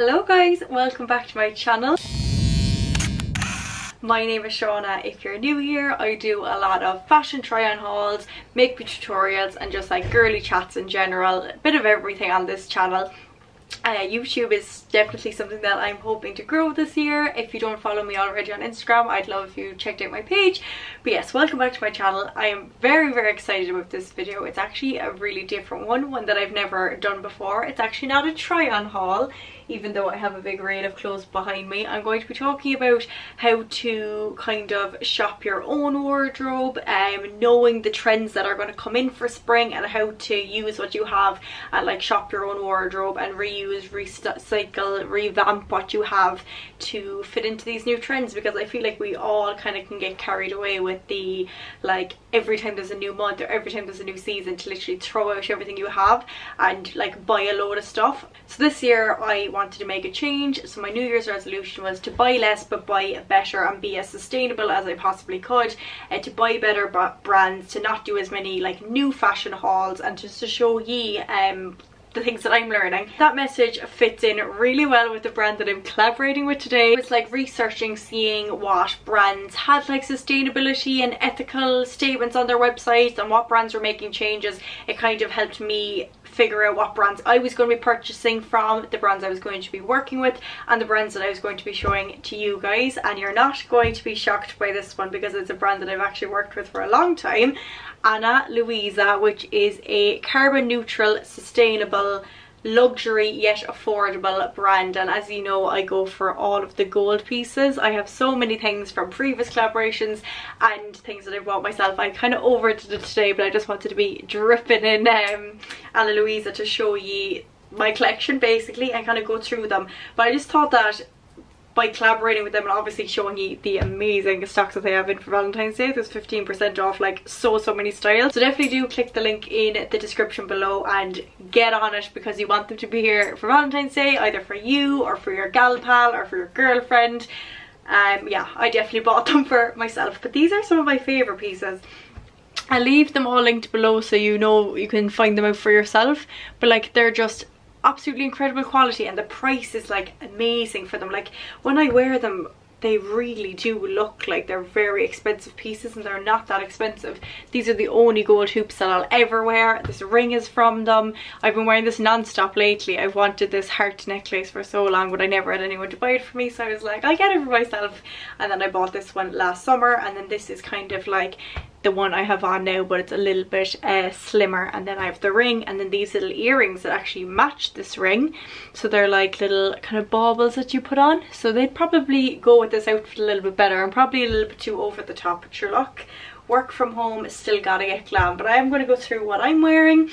Hello guys, welcome back to my channel. My name is Shauna. If you're new here, I do a lot of fashion try-on hauls, makeup tutorials and just like girly chats in general. A bit of everything on this channel. Uh, YouTube is definitely something that I'm hoping to grow this year. If you don't follow me already on Instagram, I'd love if you checked out my page. But yes, welcome back to my channel. I am very, very excited about this video. It's actually a really different one, one that I've never done before. It's actually not a try-on haul even though I have a big array of clothes behind me. I'm going to be talking about how to kind of shop your own wardrobe, um, knowing the trends that are going to come in for spring and how to use what you have and like shop your own wardrobe and reuse, recycle, revamp what you have to fit into these new trends because I feel like we all kind of can get carried away with the like every time there's a new month or every time there's a new season to literally throw out everything you have and like buy a load of stuff. So this year I wanted to make a change so my new year's resolution was to buy less but buy better and be as sustainable as I possibly could uh, to buy better brands to not do as many like new fashion hauls and just to show ye um the things that I'm learning. That message fits in really well with the brand that I'm collaborating with today. It's like researching, seeing what brands had like sustainability and ethical statements on their websites and what brands were making changes. It kind of helped me figure out what brands I was going to be purchasing from, the brands I was going to be working with and the brands that I was going to be showing to you guys and you're not going to be shocked by this one because it's a brand that I've actually worked with for a long time Ana Luisa which is a carbon neutral sustainable luxury yet affordable brand. And as you know I go for all of the gold pieces. I have so many things from previous collaborations and things that I bought myself. I kind of overdid it today but I just wanted to be dripping in um, Ana Luisa to show you my collection basically and kind of go through them. But I just thought that by collaborating with them and obviously showing you the amazing stocks that they have in for Valentine's Day. There's 15% off like so so many styles. So definitely do click the link in the description below and get on it because you want them to be here for Valentine's Day either for you or for your gal pal or for your girlfriend. Um, yeah, I definitely bought them for myself. But these are some of my favourite pieces. I'll leave them all linked below so you know you can find them out for yourself. But like they're just absolutely incredible quality and the price is like amazing for them like when I wear them they really do look like they're very expensive pieces and they're not that expensive. These are the only gold hoops that I'll ever wear. This ring is from them. I've been wearing this non-stop lately. I've wanted this heart necklace for so long but I never had anyone to buy it for me so I was like I'll get it for myself and then I bought this one last summer and then this is kind of like the one I have on now but it's a little bit uh, slimmer. And then I have the ring and then these little earrings that actually match this ring. So they're like little kind of baubles that you put on. So they'd probably go with this outfit a little bit better I'm probably a little bit too over the top. But sure look work from home still gotta get glam. But I am going to go through what I'm wearing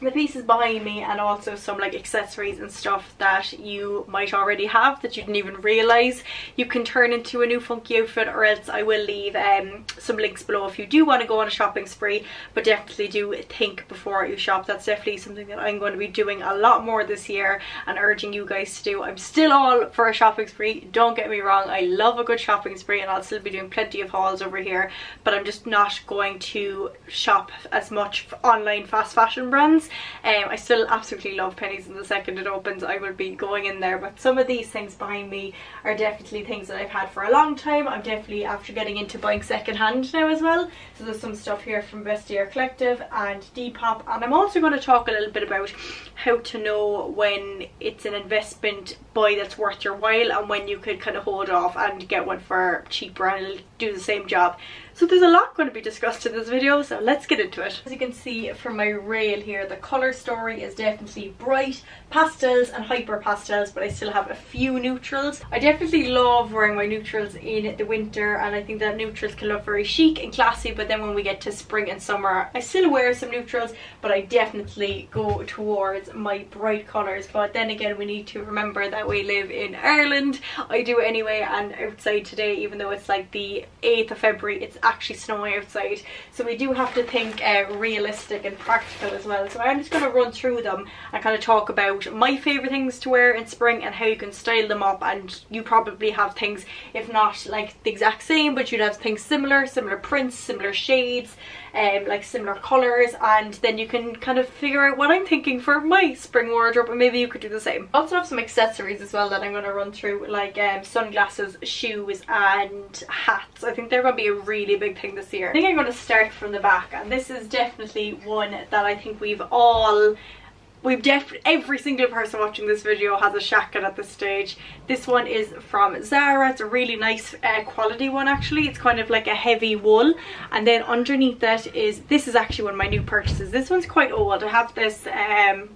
the pieces behind me and also some like accessories and stuff that you might already have that you didn't even realize you can turn into a new funky outfit or else I will leave um, some links below if you do want to go on a shopping spree but definitely do think before you shop. That's definitely something that I'm going to be doing a lot more this year and urging you guys to do. I'm still all for a shopping spree. Don't get me wrong I love a good shopping spree and I'll still be doing plenty of hauls over here but I'm just not going to shop as much online fast fashion brands um, I still absolutely love Penneys and the second it opens I will be going in there. But some of these things behind me are definitely things that I've had for a long time. I'm definitely after getting into buying second hand now as well. So there's some stuff here from Vestiaire Collective and Depop. And I'm also going to talk a little bit about how to know when it's an investment buy that's worth your while and when you could kind of hold off and get one for cheaper and it'll do the same job so there's a lot going to be discussed in this video, so let's get into it. As you can see from my rail here, the colour story is definitely bright, pastels and hyper pastels, but I still have a few neutrals. I definitely love wearing my neutrals in the winter and I think that neutrals can look very chic and classy, but then when we get to spring and summer, I still wear some neutrals, but I definitely go towards my bright colours. But then again, we need to remember that we live in Ireland. I do anyway, and outside today, even though it's like the 8th of February, it's actually snowing outside so we do have to think uh, realistic and practical as well so so I'm just going to run through them and kind of talk about my favourite things to wear in spring and how you can style them up and you probably have things if not like the exact same but you'd have things similar, similar prints, similar shades um, like similar colours and then you can kind of figure out what I'm thinking for my spring wardrobe and maybe you could do the same. I also have some accessories as well that I'm going to run through like um, sunglasses, shoes and hats. I think they're going to be a really big thing this year. I think I'm going to start from the back and this is definitely one that I think we've all We've def every single person watching this video has a shacket at this stage. This one is from Zara. It's a really nice uh, quality one actually. It's kind of like a heavy wool. And then underneath that is, this is actually one of my new purchases. This one's quite old. I have this um,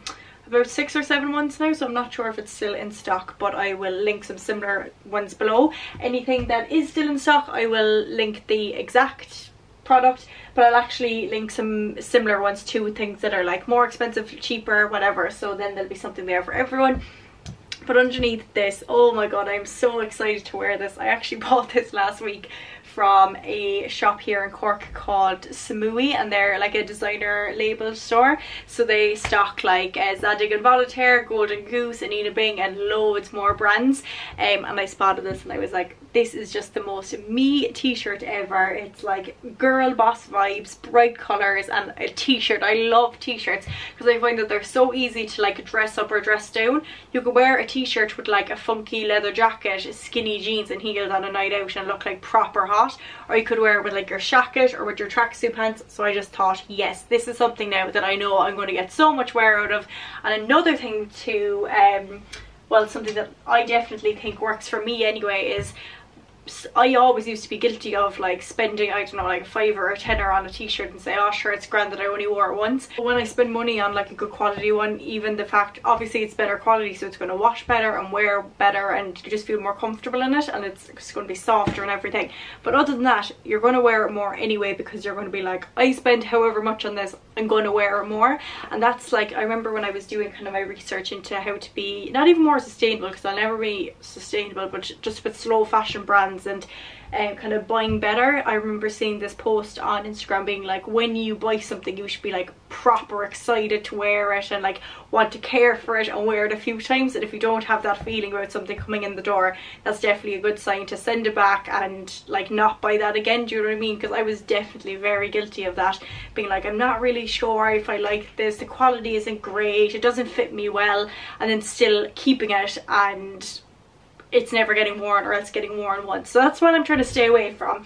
about six or seven months now so I'm not sure if it's still in stock but I will link some similar ones below. Anything that is still in stock I will link the exact product but I'll actually link some similar ones to things that are like more expensive, cheaper, whatever so then there'll be something there for everyone. But underneath this, oh my god, I'm so excited to wear this. I actually bought this last week from a shop here in Cork called Samui and they're like a designer label store. So they stock like uh, Zadig and Voltaire, Golden Goose, Anine Bing and loads more brands. Um, and I spotted this and I was like this is just the most me t-shirt ever. It's like girl boss vibes bright colors and a t-shirt. I love t-shirts because i find that they're so easy to like dress up or dress down. You could wear a t-shirt with like a funky leather jacket skinny jeans and heels on a night out and look like proper hot or you could wear it with like your jacket or with your tracksuit pants so i just thought yes this is something now that i know i'm going to get so much wear out of. And another thing to um well something that I definitely think works for me anyway is I always used to be guilty of like spending, I don't know, like a five or a tenner on a t-shirt and say, oh sure, it's grand that I only wore it once. But when I spend money on like a good quality one, even the fact, obviously it's better quality, so it's going to wash better and wear better and you just feel more comfortable in it and it's, it's going to be softer and everything. But other than that, you're going to wear it more anyway because you're going to be like, I spend however much on this, I'm going to wear it more. And that's like, I remember when I was doing kind of my research into how to be, not even more sustainable because I'll never be sustainable, but just with slow fashion brands and um, kind of buying better. I remember seeing this post on Instagram being like when you buy something you should be like proper excited to wear it and like want to care for it and wear it a few times. And if you don't have that feeling about something coming in the door that's definitely a good sign to send it back and like not buy that again. Do you know what I mean? Because I was definitely very guilty of that being like I'm not really sure if I like this. The quality isn't great. It doesn't fit me well. And then still keeping it and it's never getting worn or it's getting worn once. So that's what I'm trying to stay away from.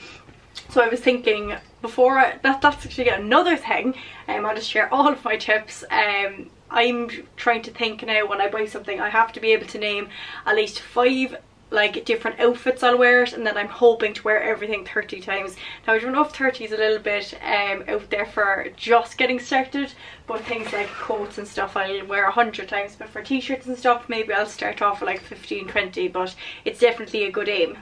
So I was thinking before I, that that's actually another thing. Um, I'll just share all of my tips. Um, I'm trying to think now when I buy something I have to be able to name at least five like different outfits I'll wear it and then I'm hoping to wear everything 30 times. Now I don't know if 30 is a little bit um, out there for just getting started but things like coats and stuff I'll wear 100 times but for t-shirts and stuff maybe I'll start off with like 15 20 but it's definitely a good aim.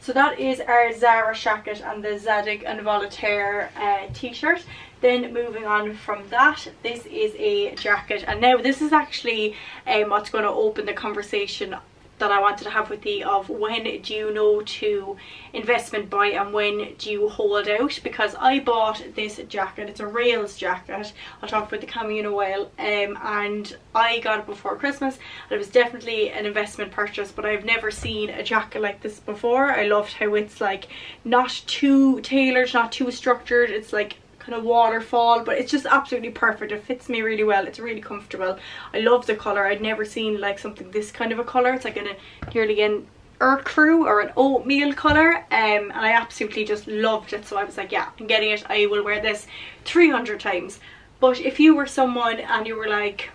So that is our Zara jacket and the Zadig and Voltaire uh, t-shirt. Then moving on from that, this is a jacket and now this is actually um, what's going to open the conversation that I wanted to have with you of when do you know to investment buy and when do you hold out? Because I bought this jacket it's a rails jacket. I'll talk about the coming in a while um, and I got it before Christmas and it was definitely an investment purchase but I've never seen a jacket like this before. I loved how it's like not too tailored not too structured. It's like kind of waterfall but it's just absolutely perfect. It fits me really well. It's really comfortable. I love the colour. I'd never seen like something this kind of a colour. It's like an nearly an ecru or an oatmeal colour um, and I absolutely just loved it. So I was like yeah I'm getting it. I will wear this 300 times. But if you were someone and you were like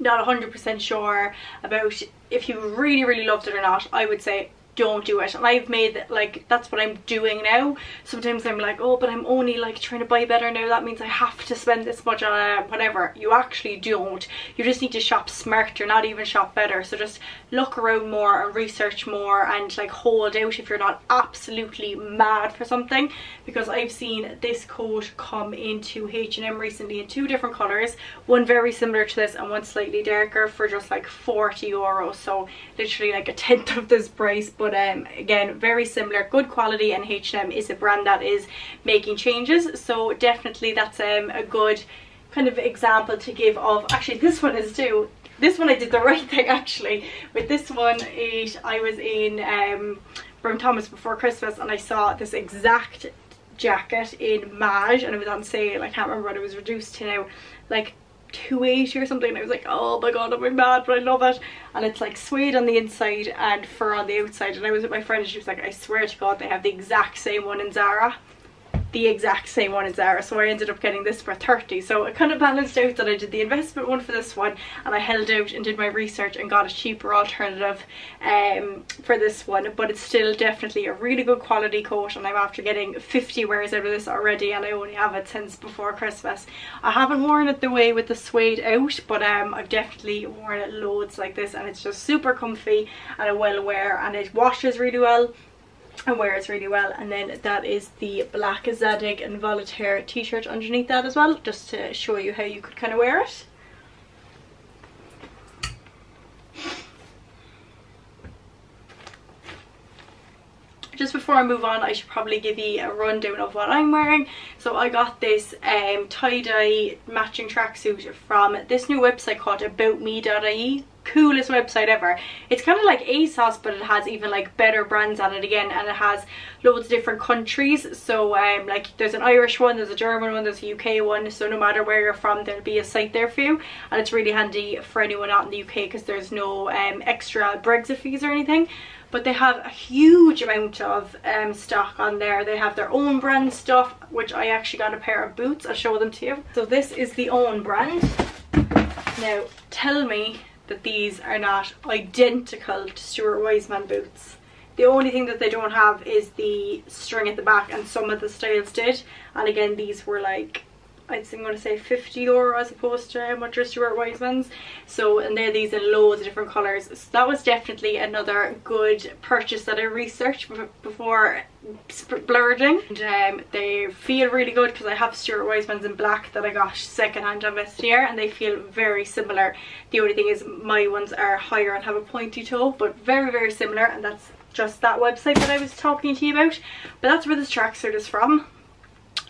not 100% sure about if you really really loved it or not I would say don't do it. And I've made like that's what I'm doing now. Sometimes I'm like oh but I'm only like trying to buy better now. That means I have to spend this much on a whatever. You actually don't. You just need to shop smarter not even shop better. So just look around more and research more and like hold out if you're not absolutely mad for something. Because I've seen this coat come into H&M recently in two different colours. One very similar to this and one slightly darker for just like 40 euros. So literally like a tenth of this price but but um, again very similar. Good quality and H&M is a brand that is making changes. So definitely that's um, a good kind of example to give of actually this one is too. This one I did the right thing actually. With this one it I was in um Thomas before Christmas and I saw this exact jacket in Maje and it was on sale. I can't remember what it was reduced to now. Like 280 or something I was like oh my god I'm mad but I love it. And it's like suede on the inside and fur on the outside. And I was with my friend and she was like I swear to god they have the exact same one in Zara the exact same one in Zara so I ended up getting this for 30 so it kind of balanced out that I did the investment one for this one and I held out and did my research and got a cheaper alternative um, for this one. But it's still definitely a really good quality coat and I'm after getting 50 wears out of this already and I only have it since before Christmas. I haven't worn it the way with the suede out but um, I've definitely worn it loads like this and it's just super comfy and a well wear and it washes really well and wears really well. And then that is the black Zadig and Voltaire t-shirt underneath that as well just to show you how you could kind of wear it. Just before I move on I should probably give you a rundown of what I'm wearing. So I got this um, tie-dye matching tracksuit from this new website called aboutme.ie coolest website ever it's kind of like ASOS but it has even like better brands on it again and it has loads of different countries so um like there's an Irish one there's a German one there's a UK one so no matter where you're from there'll be a site there for you and it's really handy for anyone out in the UK because there's no um extra Brexit fees or anything but they have a huge amount of um, stock on there. They have their own brand stuff, which I actually got a pair of boots. I'll show them to you. So this is the own brand. Now, tell me that these are not identical to Stuart Weitzman boots. The only thing that they don't have is the string at the back and some of the styles did. And again, these were like I'm going to say 50 euro as opposed to how much are Stuart Weitzman's. So, and they're these in loads of different colours. So that was definitely another good purchase that I researched before splurging. And um, they feel really good because I have Stuart Weitzman's in black that I got secondhand hand on Vestiaire and they feel very similar. The only thing is my ones are higher and have a pointy toe, but very, very similar. And that's just that website that I was talking to you about. But that's where this tracksuit is from.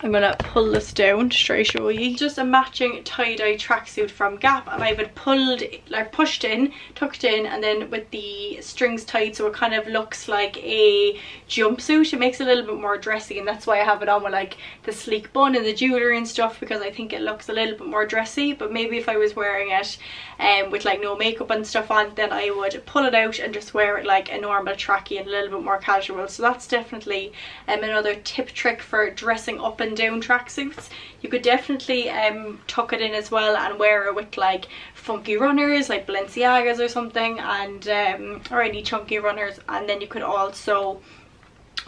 I'm gonna pull this down to try show you. Just a matching tie-dye tracksuit from Gap and I've it pulled, like pushed in, tucked in and then with the strings tied so it kind of looks like a jumpsuit. It makes it a little bit more dressy and that's why I have it on with like the sleek bun and the jewellery and stuff because I think it looks a little bit more dressy but maybe if I was wearing it um, with like no makeup and stuff on then I would pull it out and just wear it like a normal trackie and a little bit more casual. So that's definitely um, another tip trick for dressing up and and down tracksuits. You could definitely um, tuck it in as well and wear it with like funky runners like Balenciagas or something and um, or any chunky runners and then you could also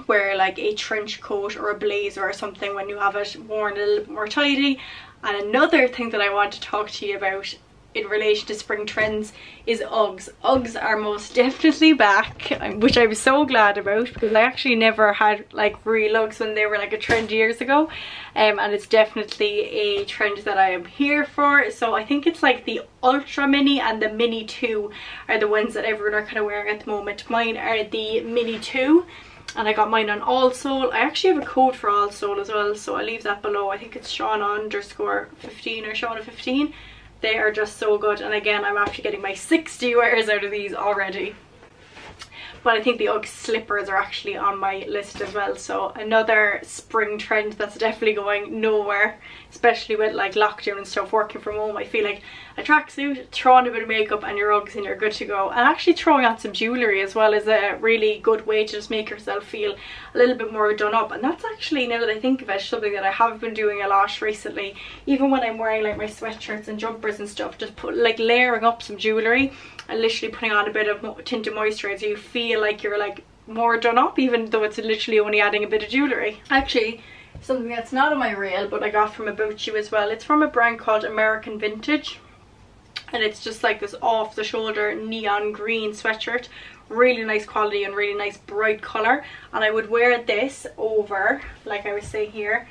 wear like a trench coat or a blazer or something when you have it worn a little bit more tidy and another thing that I want to talk to you about in relation to spring trends is Uggs. Uggs are most definitely back, which I'm so glad about because I actually never had like real Uggs when they were like a trend years ago. Um, and it's definitely a trend that I am here for. So I think it's like the Ultra Mini and the Mini 2 are the ones that everyone are kind of wearing at the moment. Mine are the Mini 2 and I got mine on Allsole. I actually have a code for Allsole as well, so I'll leave that below. I think it's Shauna underscore 15 or Shauna 15 they are just so good and again I'm actually getting my 60 wears out of these already but I think the Ugg slippers are actually on my list as well. So another spring trend that's definitely going nowhere especially with like lockdown and stuff working from home. I feel like a tracksuit throw on a bit of makeup and your Uggs and you're good to go. And actually throwing on some jewellery as well is a really good way to just make yourself feel a little bit more done up. And that's actually now that I think of it something that I have been doing a lot recently. Even when I'm wearing like my sweatshirts and jumpers and stuff just put like layering up some jewellery literally putting on a bit of tinted moisturizer you feel like you're like more done up even though it's literally only adding a bit of jewellery. Actually something that's not on my reel but I got from About You as well. It's from a brand called American Vintage. And it's just like this off the shoulder neon green sweatshirt. Really nice quality and really nice bright color. And I would wear this over like I was saying here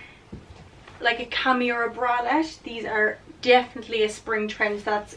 like a cami or a bralette. These are definitely a spring trend that's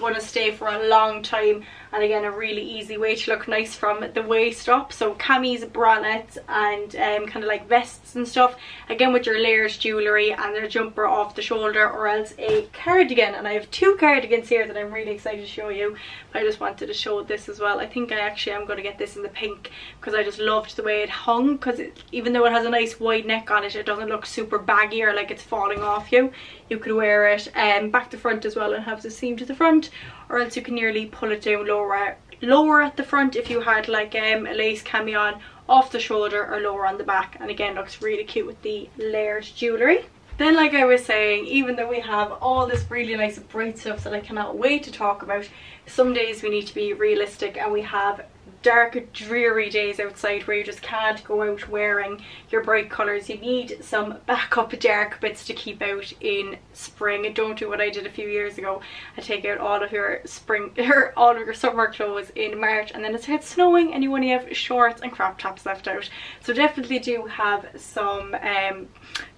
going to stay for a long time and again a really easy way to look nice from the waist up. So camis bralettes and um, kind of like vests and stuff. Again with your layers jewellery and a jumper off the shoulder or else a cardigan. And I have two cardigans here that I'm really excited to show you I just wanted to show this as well. I think I actually am going to get this in the pink because I just loved the way it hung because even though it has a nice wide neck on it it doesn't look super baggy or like it's falling off you you could wear it um, back to front as well and have the seam to the front or else you can nearly pull it down lower lower at the front if you had like um, a lace cami on off the shoulder or lower on the back and again looks really cute with the layered jewellery. Then like I was saying, even though we have all this really nice bright stuff that I cannot wait to talk about, some days we need to be realistic and we have dark dreary days outside where you just can't go out wearing your bright colours. You need some backup dark bits to keep out in spring. And don't do what I did a few years ago. And take out all of your spring or all of your summer clothes in March and then it starts snowing and you only have shorts and crop tops left out. So definitely do have some um,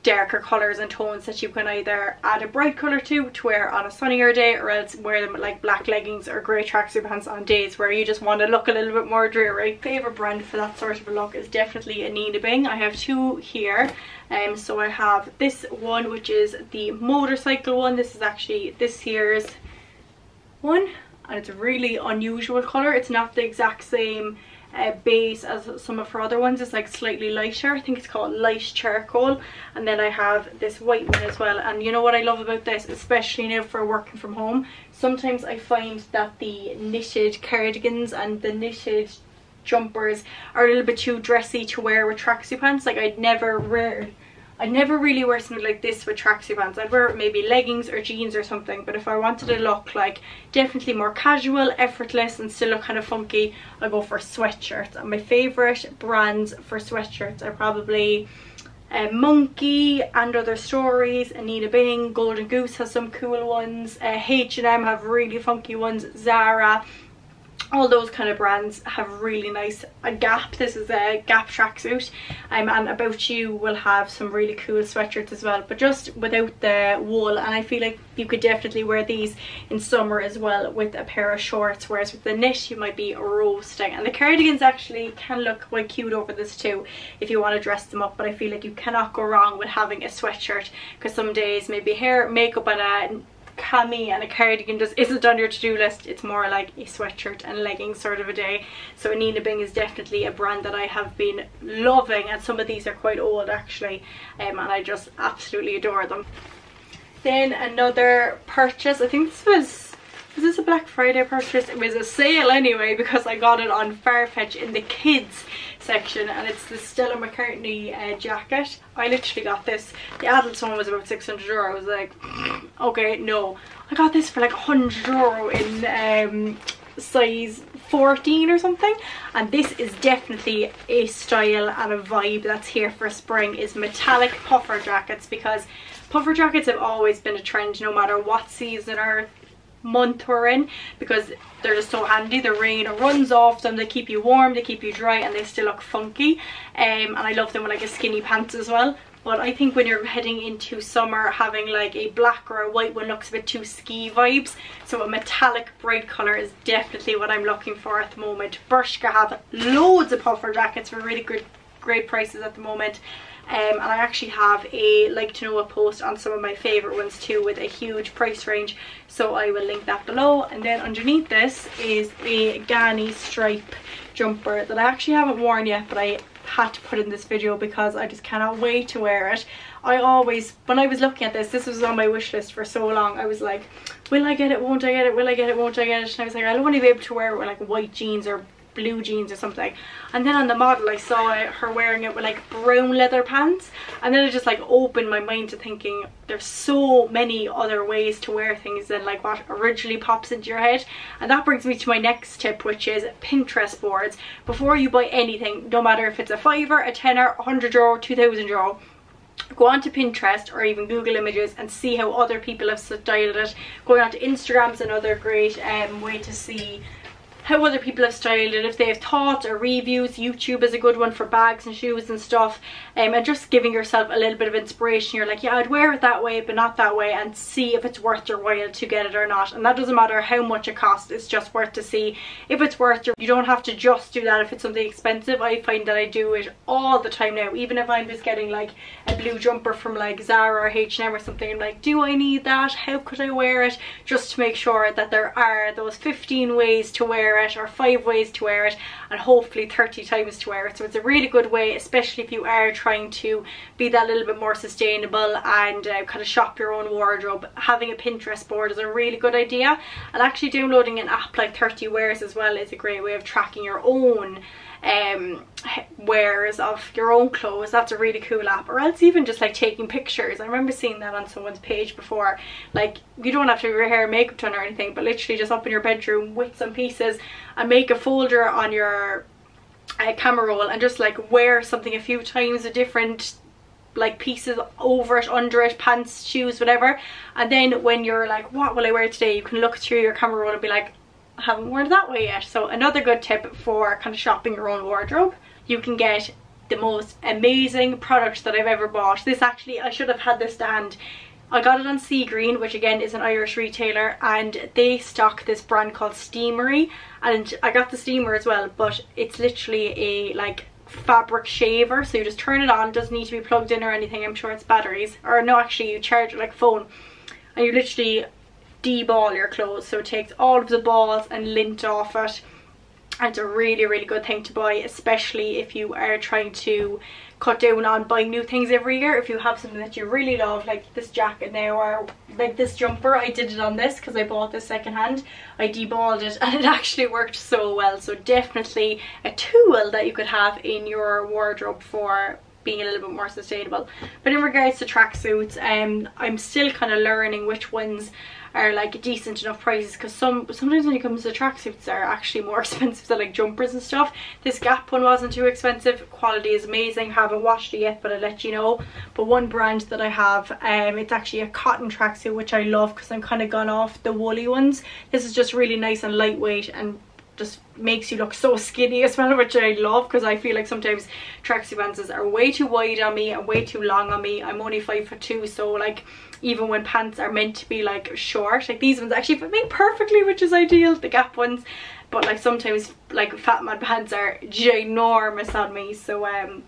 darker colours and tones that you can either add a bright colour to to wear on a sunnier day or else wear them like black leggings or grey tracksuit pants on days where you just want to look a little bit more dreary. Favourite brand for that sort of a look is definitely Anine Bing. I have two here. Um, so I have this one which is the motorcycle one. This is actually this year's one and it's a really unusual colour. It's not the exact same uh, base as some of her other ones it's like slightly lighter. I think it's called light charcoal. And then i have this white one as well. And you know what i love about this especially now for working from home? Sometimes i find that the knitted cardigans and the knitted jumpers are a little bit too dressy to wear with tracksuit pants. Like i'd never wear I never really wear something like this with tracksuit pants. I'd wear maybe leggings or jeans or something. But if I wanted to look like definitely more casual, effortless and still look kind of funky, I go for sweatshirts. And my favourite brands for sweatshirts are probably uh, Monki and Other Stories, Anine Bing, Golden Goose has some cool ones, H&M have really funky ones, Zara, all those kind of brands have really nice a gap this is a gap tracksuit. Um, and about you will have some really cool sweatshirts as well but just without the wool and i feel like you could definitely wear these in summer as well with a pair of shorts whereas with the knit you might be roasting. And the cardigans actually can look quite cute over this too if you want to dress them up but i feel like you cannot go wrong with having a sweatshirt because some days maybe hair makeup and a cami and a cardigan just isn't on your to-do list. It's more like a sweatshirt and leggings sort of a day. So Anine Bing is definitely a brand that I have been loving and some of these are quite old actually um, and I just absolutely adore them. Then another purchase I think this was was this a Black Friday purchase? It was a sale anyway because I got it on Farfetch in the kids section and it's the Stella McCartney uh, jacket. I literally got this. The adult one was about 600 euro. I was like, okay, no. I got this for like 100 euro in um, size 14 or something and this is definitely a style and a vibe that's here for spring is metallic puffer jackets because puffer jackets have always been a trend no matter what season or month we're in because they're just so handy. The rain runs off them they keep you warm they keep you dry and they still look funky. Um, and I love them with like a skinny pants as well. But I think when you're heading into summer having like a black or a white one looks a bit too ski vibes. So a metallic bright colour is definitely what I'm looking for at the moment. Bershka have loads of puffer jackets for really good great prices at the moment um, and I actually have a like to know a post on some of my favourite ones too with a huge price range. So I will link that below. And then underneath this is a Ganni stripe jumper that I actually haven't worn yet but I had to put in this video because I just cannot wait to wear it. I always, when I was looking at this, this was on my wish list for so long, I was like, will I get it, won't I get it, will I get it, won't I get it, and I was like, I don't want to be able to wear it with like white jeans or blue jeans or something. And then on the model I saw her wearing it with like brown leather pants. And then it just like opened my mind to thinking there's so many other ways to wear things than like what originally pops into your head. And that brings me to my next tip which is Pinterest boards. Before you buy anything no matter if it's a fiver a tenner a 100 euro 2000 euro go onto Pinterest or even Google Images and see how other people have styled it. Going onto Instagram's another great um, way to see how other people have styled it, if they have thoughts or reviews. YouTube is a good one for bags and shoes and stuff. Um, and just giving yourself a little bit of inspiration. You're like, yeah, I'd wear it that way, but not that way, and see if it's worth your while to get it or not. And that doesn't matter how much it costs, it's just worth to see if it's worth your. You don't have to just do that if it's something expensive. I find that I do it all the time now, even if I'm just getting like a blue jumper from like Zara or H&M or something. I'm like, do I need that? How could I wear it? Just to make sure that there are those 15 ways to wear it or 5 ways to wear it and hopefully 30 times to wear it. So it's a really good way, especially if you are trying to be that little bit more sustainable and uh, kind of shop your own wardrobe. Having a Pinterest board is a really good idea. And actually downloading an app like 30 Wears as well is a great way of tracking your own um, wears of your own clothes. That's a really cool app. Or else even just like taking pictures. I remember seeing that on someone's page before. Like you don't have to have your hair makeup done or anything, but literally just up in your bedroom with some pieces and make a folder on your uh, camera roll and just like wear something a few times a different like pieces over it, under it, pants, shoes, whatever. And then when you're like, what will I wear today? You can look through your camera roll and be like, haven't worn it that way yet. So another good tip for kind of shopping your own wardrobe. You can get the most amazing products that I've ever bought. This actually, I should have had this stand. I got it on Seagreen, which again is an Irish retailer, and they stock this brand called Steamery, and I got the steamer as well, but it's literally a like fabric shaver, so you just turn it on, doesn't need to be plugged in or anything, I'm sure it's batteries, or no actually you charge it like phone, and you literally deball your clothes. So it takes all of the balls and lint off it. And it's a really really good thing to buy especially if you are trying to cut down on buying new things every year. If you have something that you really love like this jacket now or like this jumper I did it on this because I bought this secondhand. I deballed it and it actually worked so well. So definitely a tool that you could have in your wardrobe for being a little bit more sustainable. But in regards to tracksuits um i'm still kind of learning which ones are like decent enough prices because some sometimes when it comes to tracksuits are actually more expensive than like jumpers and stuff. This gap one wasn't too expensive. Quality is amazing. Haven't washed it yet but i'll let you know. But one brand that i have um it's actually a cotton tracksuit which i love because i'm kind of gone off the woolly ones. This is just really nice and lightweight and just makes you look so skinny as well which I love because I feel like sometimes tracksuit pants are way too wide on me and way too long on me. I'm only five foot two so like even when pants are meant to be like short like these ones actually fit me perfectly which is ideal the gap ones. But like sometimes like fat man pants are ginormous on me so um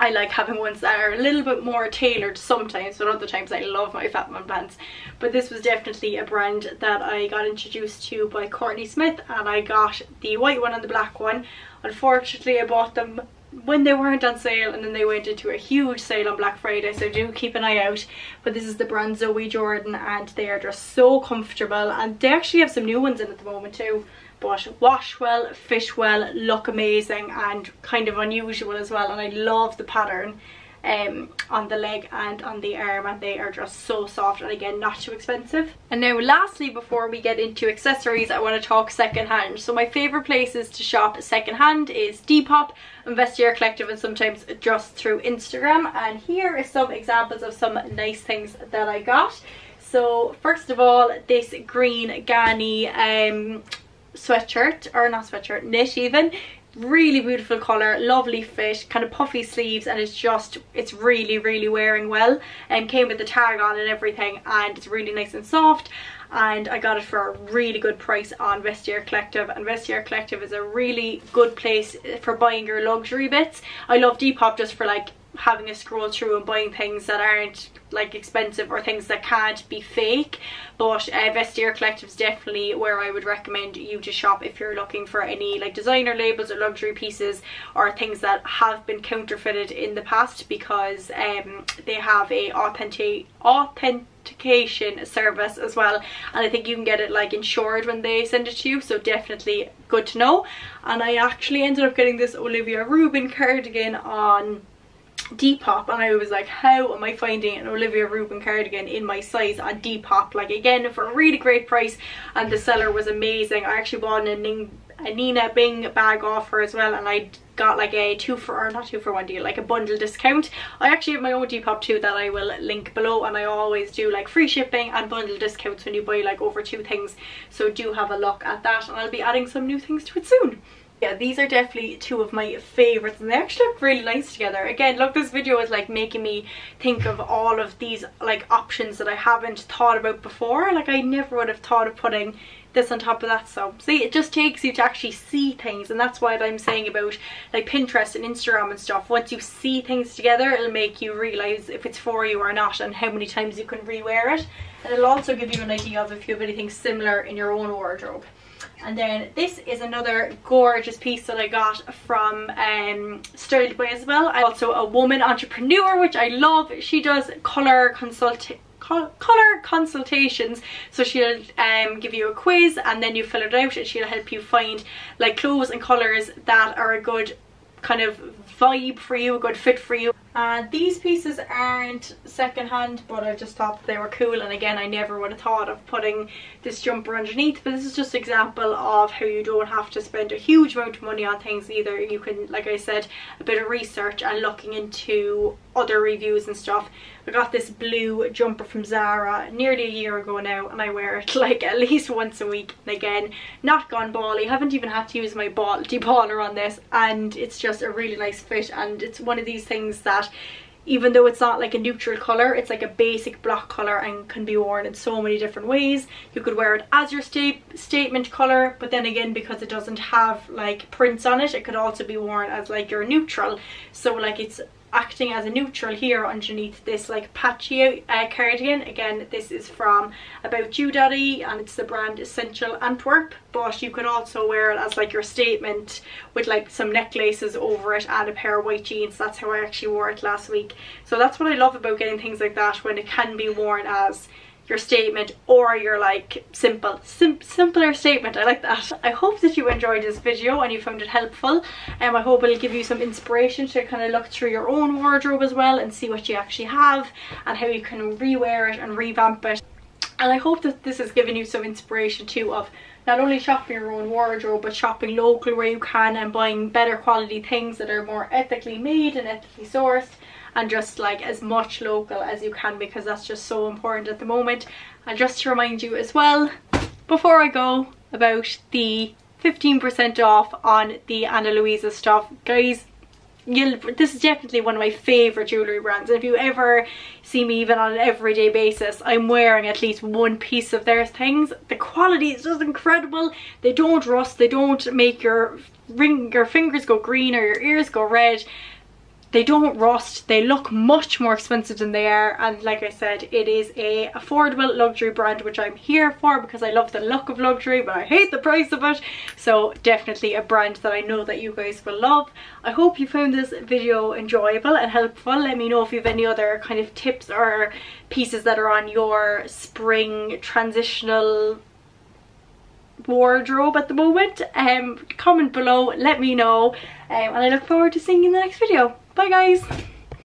I like having ones that are a little bit more tailored sometimes but other times I love my Fat Man pants. But this was definitely a brand that I got introduced to by Courtney Smith and I got the white one and the black one. Unfortunately I bought them when they weren't on sale and then they went into a huge sale on Black Friday so do keep an eye out. But this is the brand Zoe Jordan and they are just so comfortable and they actually have some new ones in at the moment too. But wash well, fish well, look amazing and kind of unusual as well and I love the pattern um, on the leg and on the arm and they are just so soft and again not too expensive. And now lastly before we get into accessories I want to talk secondhand. So my favourite places to shop secondhand is Depop and Vestiaire Collective and sometimes just through Instagram and here are some examples of some nice things that I got. So first of all this green Ganni um, sweatshirt or not sweatshirt knit even really beautiful color lovely fit kind of puffy sleeves and it's just it's really really wearing well. And came with the tag on and everything and it's really nice and soft. And I got it for a really good price on Vestiaire Collective and Vestiaire Collective is a really good place for buying your luxury bits. I love Depop just for like having a scroll through and buying things that aren't like expensive or things that can't be fake. But uh, Vestiaire Collective is definitely where I would recommend you to shop if you're looking for any like designer labels or luxury pieces or things that have been counterfeited in the past because um, they have a authentic authentication service as well. And I think you can get it like insured when they send it to you so definitely good to know. And I actually ended up getting this Olivia Rubin cardigan on Depop and I was like how am I finding an Olivia Rubin cardigan in my size on Depop like again for a really great price and the seller was amazing. I actually bought an Anine Bing bag offer as well and I got like a two for or not two for one deal like a bundle discount. I actually have my own depop too that i will link below and i always do like free shipping and bundle discounts when you buy like over two things. So do have a look at that and i'll be adding some new things to it soon yeah these are definitely two of my favorites and they actually look really nice together. Again look this video is like making me think of all of these like options that i haven't thought about before. Like i never would have thought of putting this on top of that so see it just takes you to actually see things and that's why I'm saying about like Pinterest and Instagram and stuff. Once you see things together it'll make you realize if it's for you or not and how many times you can rewear it. And it'll also give you an idea of if you have anything similar in your own wardrobe and then this is another gorgeous piece that I got from um, Styled by Isabel. I'm also a woman entrepreneur, which I love. She does colour consult color consultations so she'll um, give you a quiz and then you fill it out and she'll help you find like clothes and colors that are a good kind of vibe for you, a good fit for you. And these pieces aren't secondhand, but I just thought they were cool. And again, I never would have thought of putting this jumper underneath. But this is just an example of how you don't have to spend a huge amount of money on things either. You can, like I said, a bit of research and looking into other reviews and stuff. I got this blue jumper from Zara nearly a year ago now and I wear it like at least once a week and again not gone bally haven't even had to use my ball deballer on this and it's just a really nice fit and it's one of these things that even though it's not like a neutral colour it's like a basic block colour and can be worn in so many different ways. You could wear it as your sta statement colour but then again because it doesn't have like prints on it it could also be worn as like your neutral. So like it's acting as a neutral here underneath this like patchy uh, cardigan. Again this is from about you daddy and it's the brand essentiel antwerp but you could also wear it as like your statement with like some necklaces over it and a pair of white jeans. That's how i actually wore it last week. So that's what i love about getting things like that when it can be worn as your statement or your like simple sim simpler statement. I like that. I hope that you enjoyed this video and you found it helpful. And um, i hope it'll give you some inspiration to kind of look through your own wardrobe as well and see what you actually have and how you can rewear it and revamp it. And i hope that this has given you some inspiration too of not only shopping your own wardrobe but shopping local where you can and buying better quality things that are more ethically made and ethically sourced and just like as much local as you can because that's just so important at the moment. And just to remind you as well before I go about the 15% off on the Ana Luisa stuff. Guys you'll this is definitely one of my favorite jewelry brands. If you ever see me even on an everyday basis i'm wearing at least one piece of their things. The quality is just incredible. They don't rust. They don't make your ring your fingers go green or your ears go red they don't rust. They look much more expensive than they are. And like I said it is a affordable luxury brand which I'm here for because I love the look of luxury but I hate the price of it. So definitely a brand that I know that you guys will love. I hope you found this video enjoyable and helpful. Let me know if you have any other kind of tips or pieces that are on your spring transitional wardrobe at the moment. Um comment below. Let me know. Um, and I look forward to seeing you in the next video bye guys